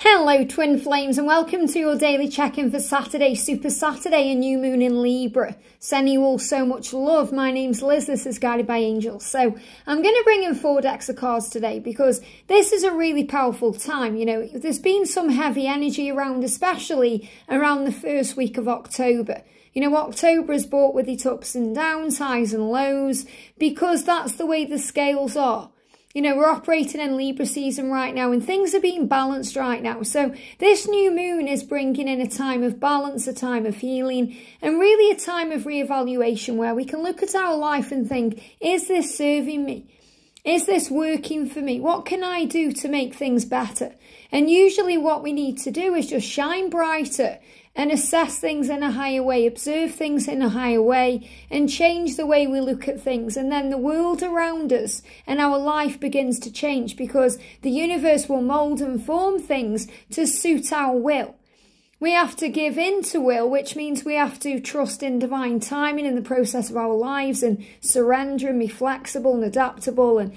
Hello Twin Flames and welcome to your daily check-in for Saturday, Super Saturday, a new moon in Libra. Sending you all so much love. My name's Liz, this is Guided by Angels. So I'm going to bring in four decks of cards today because this is a really powerful time. You know, there's been some heavy energy around, especially around the first week of October. You know, October is brought with its ups and downs, highs and lows, because that's the way the scales are. You know, we're operating in Libra season right now and things are being balanced right now. So this new moon is bringing in a time of balance, a time of healing, and really a time of reevaluation where we can look at our life and think, is this serving me? Is this working for me? What can I do to make things better? And usually what we need to do is just shine brighter and assess things in a higher way, observe things in a higher way, and change the way we look at things. And then the world around us and our life begins to change because the universe will mould and form things to suit our will. We have to give in to will, which means we have to trust in divine timing in the process of our lives and surrender and be flexible and adaptable and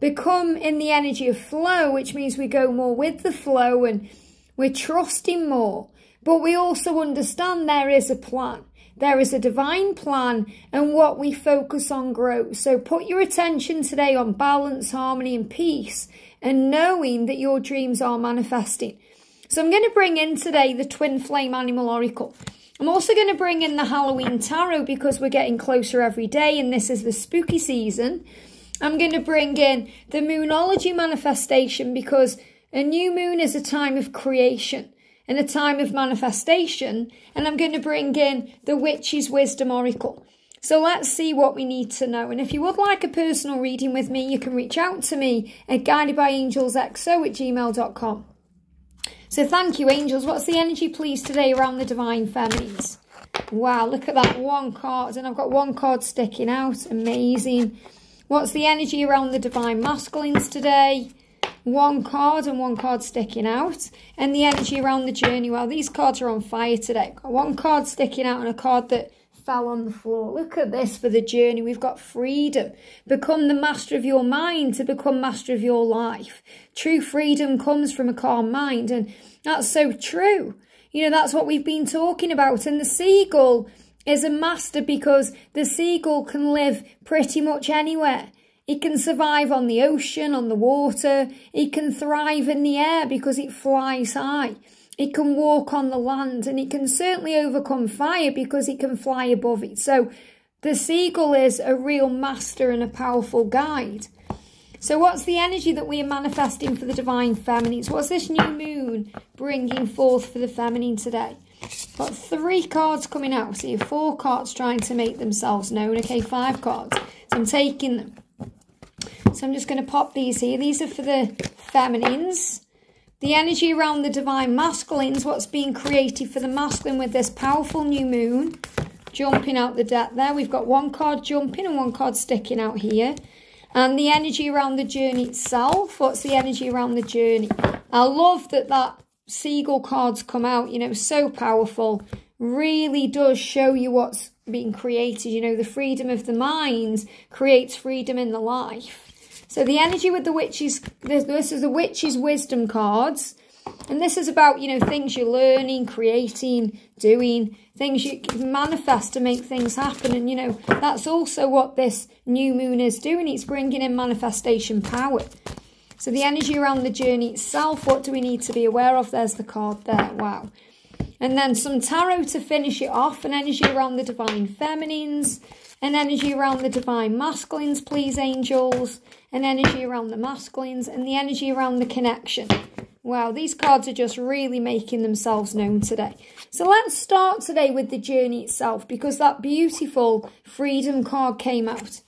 become in the energy of flow, which means we go more with the flow and we're trusting more. But we also understand there is a plan. There is a divine plan and what we focus on grows. So put your attention today on balance, harmony and peace and knowing that your dreams are manifesting. So I'm going to bring in today the Twin Flame Animal Oracle. I'm also going to bring in the Halloween Tarot because we're getting closer every day and this is the spooky season. I'm going to bring in the Moonology Manifestation because a new moon is a time of creation in a time of manifestation, and I'm going to bring in the Witch's Wisdom Oracle. So let's see what we need to know. And if you would like a personal reading with me, you can reach out to me at guidedbyangelsxo at gmail.com. So thank you, angels. What's the energy, please, today around the Divine Feminines? Wow, look at that one card. And I've got one card sticking out. Amazing. What's the energy around the Divine Masculines today? One card and one card sticking out. And the energy around the journey well these cards are on fire today. Got one card sticking out and a card that fell on the floor. Look at this for the journey. We've got freedom. Become the master of your mind to become master of your life. True freedom comes from a calm mind and that's so true. You know that's what we've been talking about. And the seagull is a master because the seagull can live pretty much anywhere it can survive on the ocean, on the water. It can thrive in the air because it flies high. It can walk on the land and it can certainly overcome fire because it can fly above it. So the seagull is a real master and a powerful guide. So what's the energy that we are manifesting for the divine feminines? What's this new moon bringing forth for the feminine today? Got three cards coming out. So you four cards trying to make themselves known. Okay, five cards. So I'm taking them. So I'm just going to pop these here. These are for the feminines. The energy around the divine masculines, what's being created for the masculine with this powerful new moon jumping out the deck there. We've got one card jumping and one card sticking out here. And the energy around the journey itself, what's the energy around the journey? I love that that seagull cards come out, you know, so powerful. Really does show you what's being created. You know, the freedom of the mind creates freedom in the life. So the energy with the witches, this, this is the witches' wisdom cards. And this is about, you know, things you're learning, creating, doing, things you manifest to make things happen. And, you know, that's also what this new moon is doing. It's bringing in manifestation power. So the energy around the journey itself, what do we need to be aware of? There's the card there. Wow. And then some tarot to finish it off. An energy around the divine feminines. An energy around the divine masculines, please, angels an energy around the masculines, and the energy around the connection. Wow, these cards are just really making themselves known today. So let's start today with the journey itself because that beautiful freedom card came out.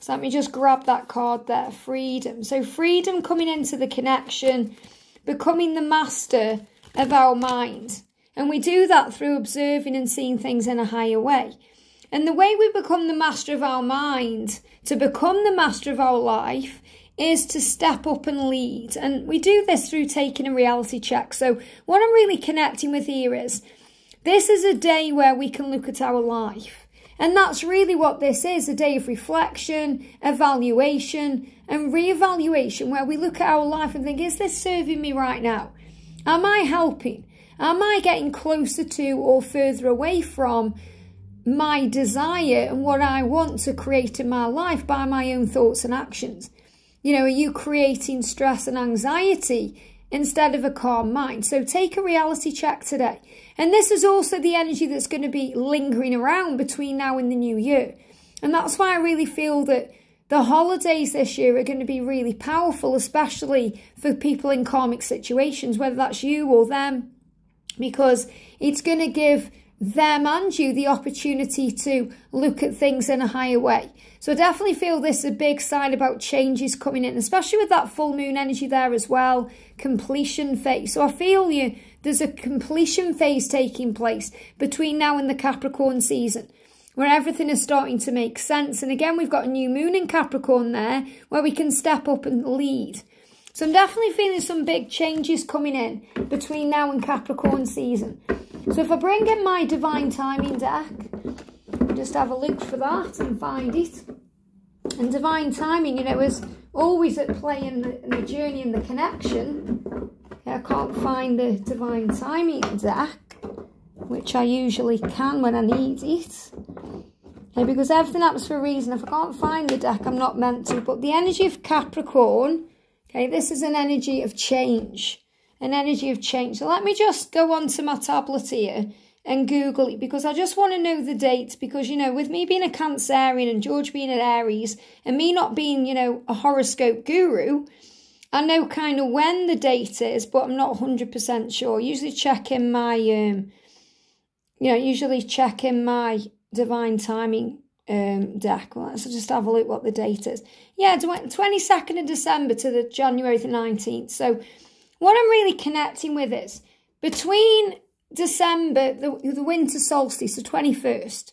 So let me just grab that card there, freedom. So freedom coming into the connection, becoming the master of our mind. And we do that through observing and seeing things in a higher way. And the way we become the master of our mind, to become the master of our life, is to step up and lead. And we do this through taking a reality check. So, what I'm really connecting with here is this is a day where we can look at our life. And that's really what this is a day of reflection, evaluation, and re evaluation, where we look at our life and think, is this serving me right now? Am I helping? Am I getting closer to or further away from my desire and what I want to create in my life by my own thoughts and actions? You know, are you creating stress and anxiety instead of a calm mind? So take a reality check today. And this is also the energy that's going to be lingering around between now and the new year. And that's why I really feel that the holidays this year are going to be really powerful, especially for people in karmic situations, whether that's you or them, because it's going to give them and you the opportunity to look at things in a higher way. So I definitely feel this is a big sign about changes coming in, especially with that full moon energy there as well, completion phase. So I feel you there's a completion phase taking place between now and the Capricorn season where everything is starting to make sense. And again, we've got a new moon in Capricorn there where we can step up and lead. So I'm definitely feeling some big changes coming in between now and Capricorn season. So if I bring in my Divine Timing deck, just have a look for that and find it. And Divine Timing, you know, is always at play in the, in the journey and the connection. I can't find the Divine Timing deck which I usually can when I need it. Because everything happens for a reason. If I can't find the deck, I'm not meant to. But the energy of Capricorn, okay, this is an energy of change. An energy of change. So let me just go on to my tablet here and Google it because I just want to know the dates because, you know, with me being a Cancerian and George being an Aries and me not being, you know, a horoscope guru, I know kind of when the date is, but I'm not 100% sure. usually check in my um, you know, usually check in my divine timing um, deck. Well, let's just have a look what the date is. Yeah, 22nd of December to the January the 19th. So what I'm really connecting with is between December, the, the winter solstice, the 21st,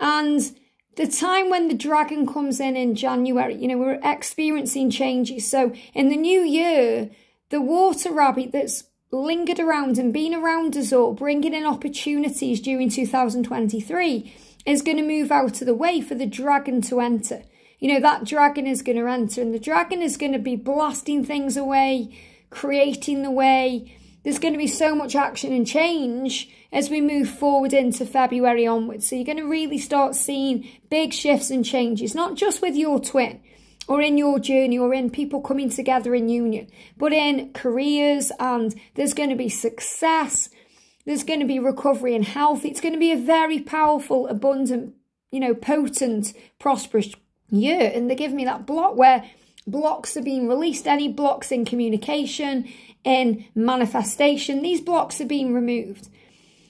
and the time when the dragon comes in in January, you know, we're experiencing changes. So in the new year, the water rabbit that's lingered around and been around us all, bringing in opportunities during 2023, is going to move out of the way for the dragon to enter. You know, that dragon is going to enter and the dragon is going to be blasting things away, creating the way. There's going to be so much action and change as we move forward into February onwards. So you're going to really start seeing big shifts and changes, not just with your twin, or in your journey or in people coming together in union, but in careers and there's going to be success. There's going to be recovery and health. It's going to be a very powerful, abundant, you know, potent, prosperous year. And they give me that block where blocks are being released. Any blocks in communication, in manifestation, these blocks are being removed.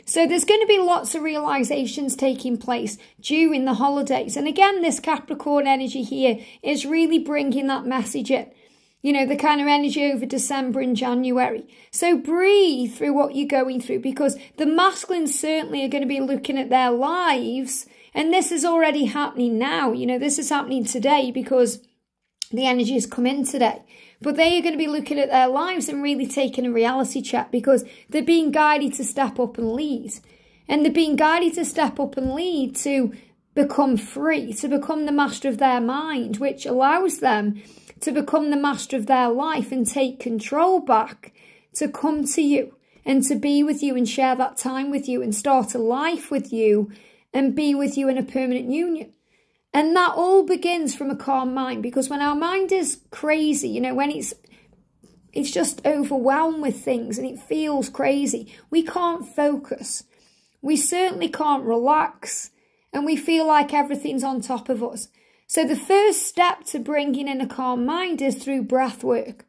So there's going to be lots of realizations taking place during the holidays. And again, this Capricorn energy here is really bringing that message in. You know, the kind of energy over December and January. So breathe through what you're going through because the masculines certainly are going to be looking at their lives. And this is already happening now. You know, this is happening today because the energy has come in today. But they are going to be looking at their lives and really taking a reality check because they're being guided to step up and lead. And they're being guided to step up and lead to become free, to become the master of their mind, which allows them to become the master of their life and take control back, to come to you and to be with you and share that time with you and start a life with you and be with you in a permanent union. And that all begins from a calm mind because when our mind is crazy, you know, when it's it's just overwhelmed with things and it feels crazy, we can't focus. We certainly can't relax and we feel like everything's on top of us. So the first step to bringing in a calm mind is through breath work.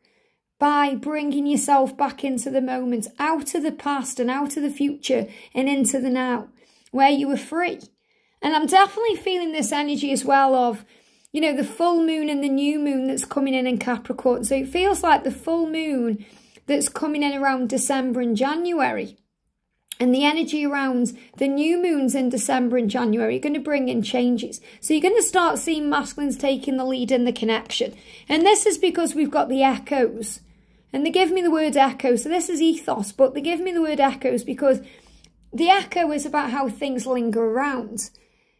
By bringing yourself back into the moment, out of the past and out of the future and into the now, where you were free. And I'm definitely feeling this energy as well of, you know, the full moon and the new moon that's coming in in Capricorn. So it feels like the full moon that's coming in around December and January. And the energy around the new moons in December and January are going to bring in changes. So you're going to start seeing masculines taking the lead in the connection. And this is because we've got the echoes. And they give me the word echo. So this is ethos, but they give me the word echoes because the echo is about how things linger around.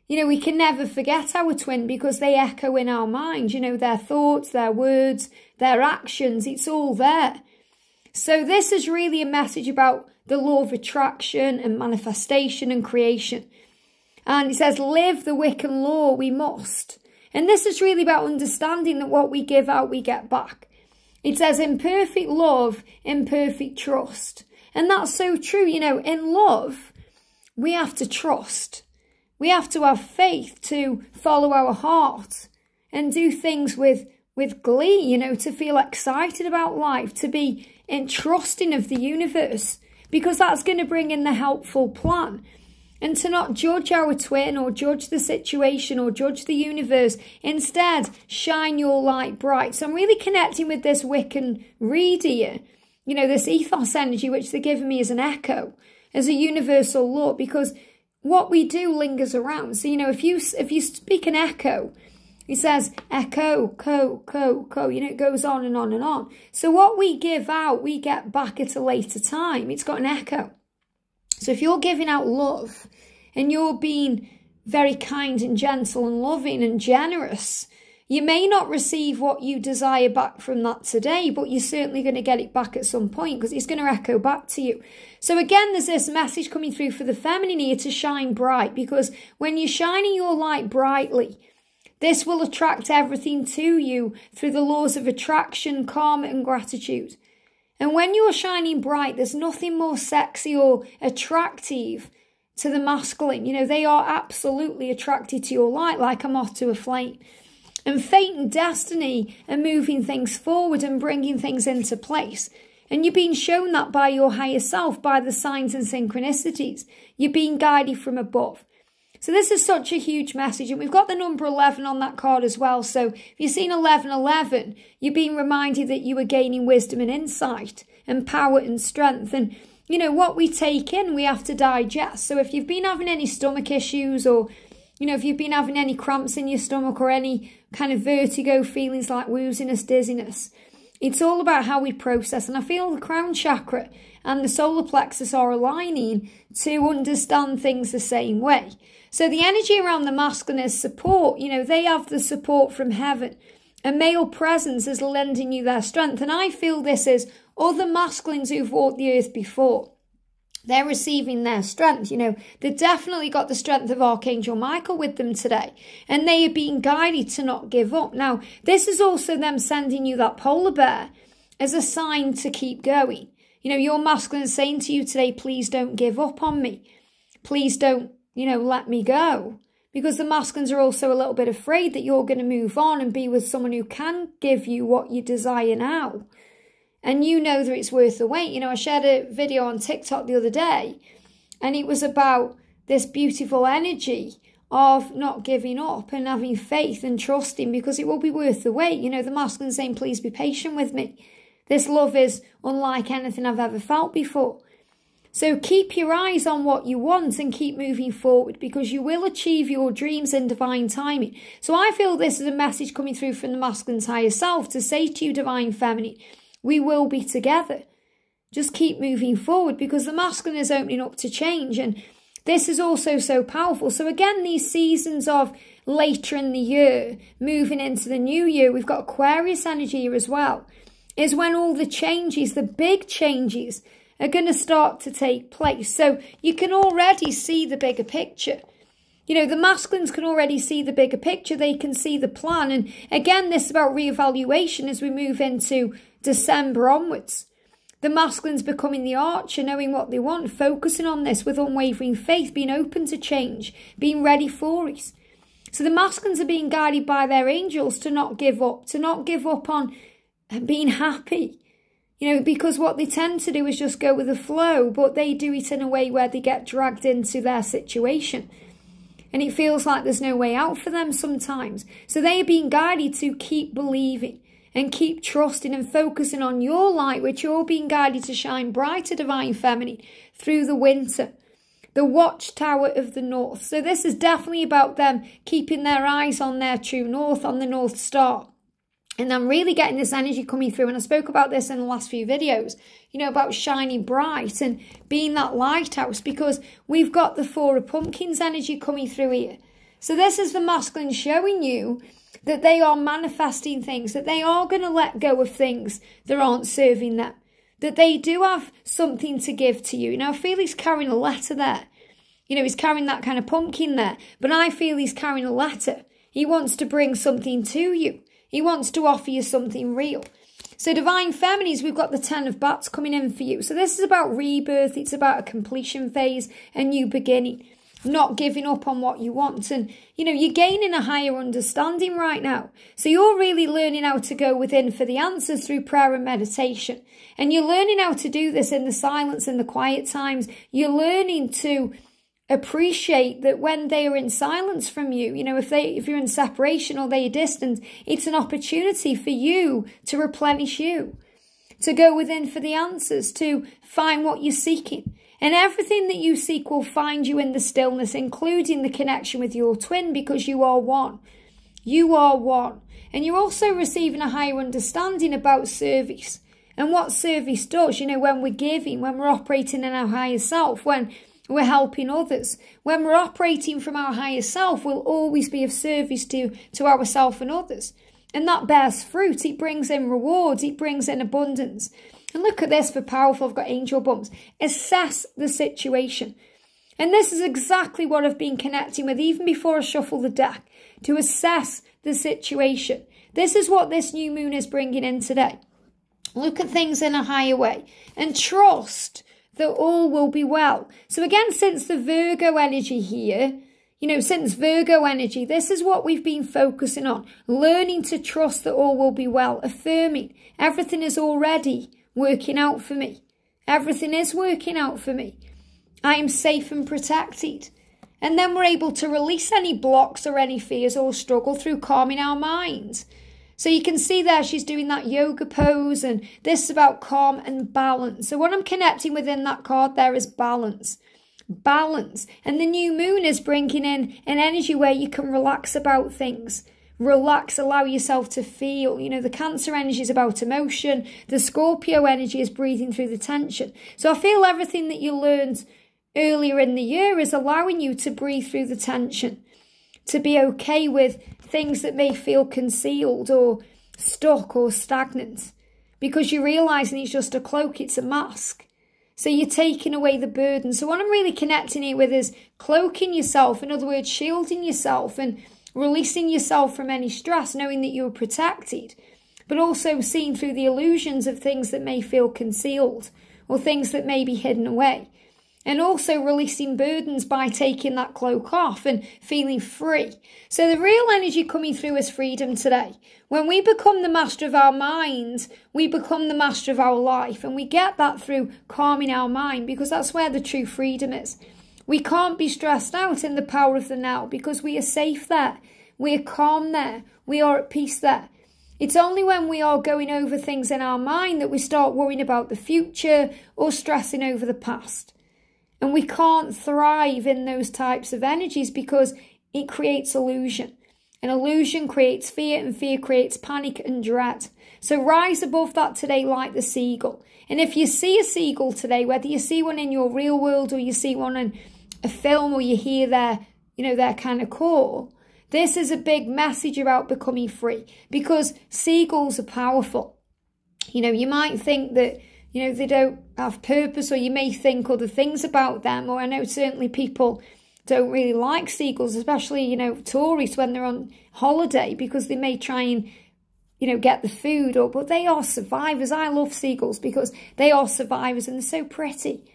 You know, we can never forget our twin because they echo in our mind, you know, their thoughts, their words, their actions, it's all there. So this is really a message about the law of attraction and manifestation and creation. And it says, live the Wiccan law, we must. And this is really about understanding that what we give out, we get back. It says, in perfect love, in perfect trust. And that's so true. You know, in love, we have to trust. We have to have faith to follow our heart and do things with, with glee, you know, to feel excited about life, to be entrusting of the universe, because that's going to bring in the helpful plan and to not judge our twin or judge the situation or judge the universe. Instead, shine your light bright. So I'm really connecting with this Wiccan rede here. You know, this ethos energy, which they're giving me as an echo, as a universal law, because what we do lingers around. So, you know, if you, if you speak an echo, he says echo, co, co, co, you know, it goes on and on and on. So what we give out, we get back at a later time. It's got an echo. So if you're giving out love and you're being very kind and gentle and loving and generous, you may not receive what you desire back from that today, but you're certainly going to get it back at some point because it's going to echo back to you. So again, there's this message coming through for the feminine here to shine bright because when you're shining your light brightly, this will attract everything to you through the laws of attraction, karma, and gratitude. And when you are shining bright, there's nothing more sexy or attractive to the masculine. You know, they are absolutely attracted to your light like a moth to a flame. And fate and destiny are moving things forward and bringing things into place. And you're being shown that by your higher self, by the signs and synchronicities. You're being guided from above. So this is such a huge message. And we've got the number 11 on that card as well. So if you've seen 1111, you're being reminded that you are gaining wisdom and insight and power and strength. And, you know, what we take in, we have to digest. So if you've been having any stomach issues or, you know, if you've been having any cramps in your stomach or any kind of vertigo feelings like wooziness, dizziness, it's all about how we process. And I feel the crown chakra and the solar plexus are aligning to understand things the same way. So the energy around the masculine is support. You know, they have the support from heaven. A male presence is lending you their strength. And I feel this is other masculines who've walked the earth before. They're receiving their strength. You know, they definitely got the strength of Archangel Michael with them today. And they are being guided to not give up. Now, this is also them sending you that polar bear as a sign to keep going. You know, your masculine is saying to you today, please don't give up on me. Please don't you know, let me go. Because the masculines are also a little bit afraid that you're going to move on and be with someone who can give you what you desire now. And you know that it's worth the wait. You know, I shared a video on TikTok the other day and it was about this beautiful energy of not giving up and having faith and trusting because it will be worth the wait. You know, the masculine saying, please be patient with me. This love is unlike anything I've ever felt before. So keep your eyes on what you want and keep moving forward because you will achieve your dreams in divine timing. So I feel this is a message coming through from the masculine's higher self to say to you, divine feminine, we will be together. Just keep moving forward because the masculine is opening up to change and this is also so powerful. So again, these seasons of later in the year, moving into the new year, we've got Aquarius energy here as well, is when all the changes, the big changes, are going to start to take place. So you can already see the bigger picture. You know, the masculines can already see the bigger picture. They can see the plan. And again, this is about reevaluation as we move into December onwards. The masculines becoming the archer, knowing what they want, focusing on this with unwavering faith, being open to change, being ready for it. So the masculines are being guided by their angels to not give up, to not give up on being happy, you know, because what they tend to do is just go with the flow, but they do it in a way where they get dragged into their situation. And it feels like there's no way out for them sometimes. So they are being guided to keep believing and keep trusting and focusing on your light, which you're being guided to shine brighter, divine feminine, through the winter. The watchtower of the north. So this is definitely about them keeping their eyes on their true north, on the North Star. And I'm really getting this energy coming through. And I spoke about this in the last few videos, you know, about shining bright and being that lighthouse because we've got the Four of Pumpkins energy coming through here. So this is the masculine showing you that they are manifesting things, that they are going to let go of things that aren't serving them. that they do have something to give to you. Now, I feel he's carrying a letter there. You know, he's carrying that kind of pumpkin there, but I feel he's carrying a letter. He wants to bring something to you. He wants to offer you something real. So Divine Feminines, we've got the Ten of Bats coming in for you. So this is about rebirth. It's about a completion phase, a new beginning not giving up on what you want. And, you know, you're gaining a higher understanding right now. So you're really learning how to go within for the answers through prayer and meditation. And you're learning how to do this in the silence in the quiet times. You're learning to appreciate that when they are in silence from you, you know, if they, if you're in separation or they are distant, it's an opportunity for you to replenish you, to go within for the answers, to find what you're seeking. And everything that you seek will find you in the stillness, including the connection with your twin, because you are one. You are one. And you're also receiving a higher understanding about service and what service does. You know, when we're giving, when we're operating in our higher self, when we're helping others, when we're operating from our higher self, we'll always be of service to, to ourselves and others. And that bears fruit. It brings in rewards. It brings in abundance. And look at this for powerful. I've got angel bumps. Assess the situation. And this is exactly what I've been connecting with even before I shuffle the deck to assess the situation. This is what this new moon is bringing in today. Look at things in a higher way and trust that all will be well. So again, since the Virgo energy here, you know, since Virgo energy, this is what we've been focusing on. Learning to trust that all will be well, affirming everything is already working out for me. Everything is working out for me. I am safe and protected. And then we're able to release any blocks or any fears or struggle through calming our minds. So you can see there she's doing that yoga pose and this is about calm and balance. So what I'm connecting within that card there is balance. Balance. And the new moon is bringing in an energy where you can relax about things relax, allow yourself to feel. You know, the Cancer energy is about emotion, the Scorpio energy is breathing through the tension. So I feel everything that you learned earlier in the year is allowing you to breathe through the tension, to be okay with things that may feel concealed or stuck or stagnant because you're realizing it's just a cloak, it's a mask. So you're taking away the burden. So what I'm really connecting it with is cloaking yourself, in other words, shielding yourself and releasing yourself from any stress, knowing that you're protected, but also seeing through the illusions of things that may feel concealed or things that may be hidden away. And also releasing burdens by taking that cloak off and feeling free. So the real energy coming through is freedom today. When we become the master of our mind, we become the master of our life. And we get that through calming our mind because that's where the true freedom is. We can't be stressed out in the power of the now because we are safe there. We are calm there. We are at peace there. It's only when we are going over things in our mind that we start worrying about the future or stressing over the past. And we can't thrive in those types of energies because it creates illusion. And illusion creates fear, and fear creates panic and dread. So rise above that today like the seagull. And if you see a seagull today, whether you see one in your real world or you see one in a film or you hear their, you know, their kind of call, this is a big message about becoming free because seagulls are powerful. You know, you might think that, you know, they don't have purpose or you may think other things about them. Or I know certainly people don't really like seagulls, especially, you know, tourists when they're on holiday because they may try and, you know, get the food or, but they are survivors. I love seagulls because they are survivors and they're so pretty.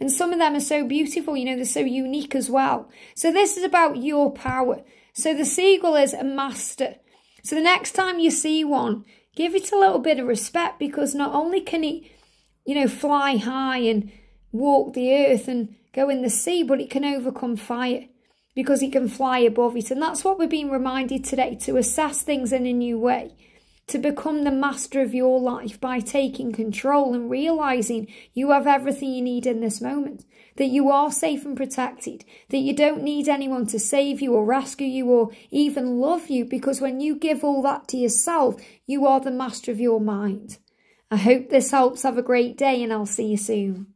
And some of them are so beautiful, you know, they're so unique as well. So this is about your power. So the seagull is a master. So the next time you see one, give it a little bit of respect because not only can it, you know, fly high and walk the earth and go in the sea, but it can overcome fire because it can fly above it. And that's what we're being reminded today, to assess things in a new way to become the master of your life by taking control and realizing you have everything you need in this moment, that you are safe and protected, that you don't need anyone to save you or rescue you or even love you, because when you give all that to yourself, you are the master of your mind. I hope this helps. Have a great day and I'll see you soon.